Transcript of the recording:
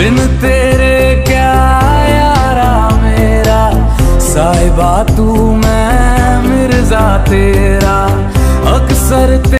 बिन तेरे क्या यारा मेरा? साहिबा तू मैं मिर्ज़ा तेरा। अक्सर